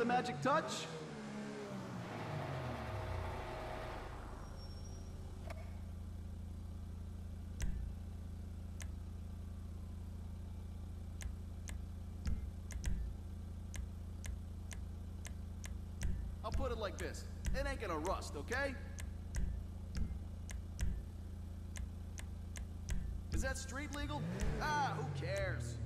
a magic touch? I'll put it like this. It ain't gonna rust, okay? Is that street legal? Ah, who cares?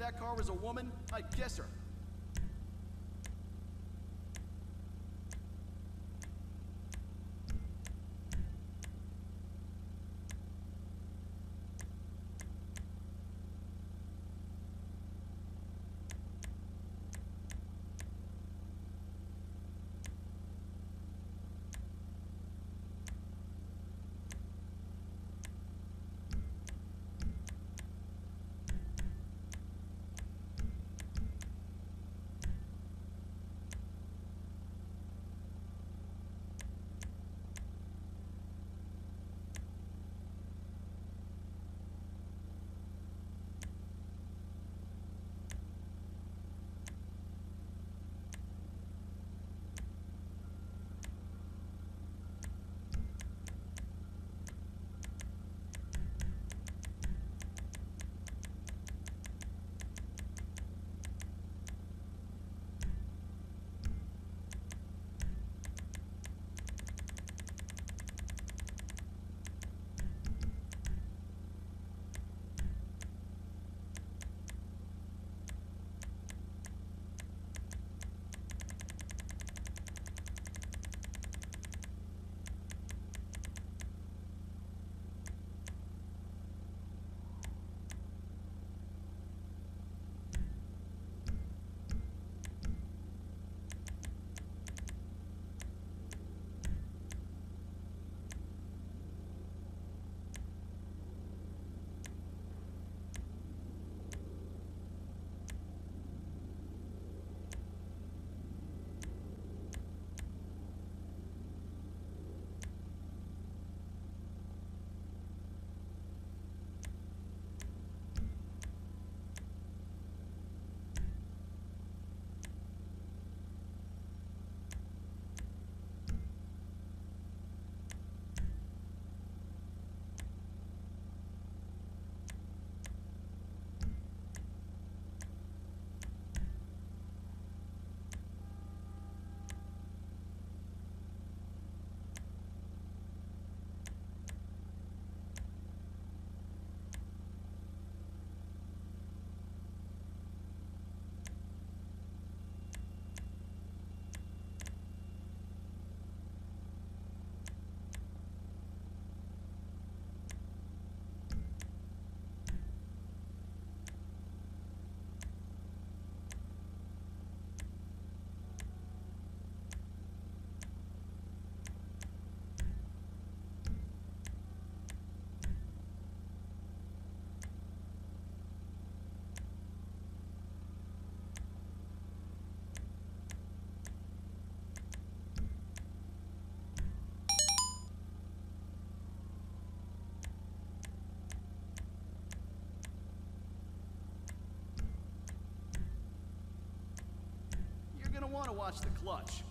That car was a woman, I'd her. Want to watch the clutch.